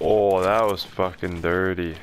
Oh, that was fucking dirty.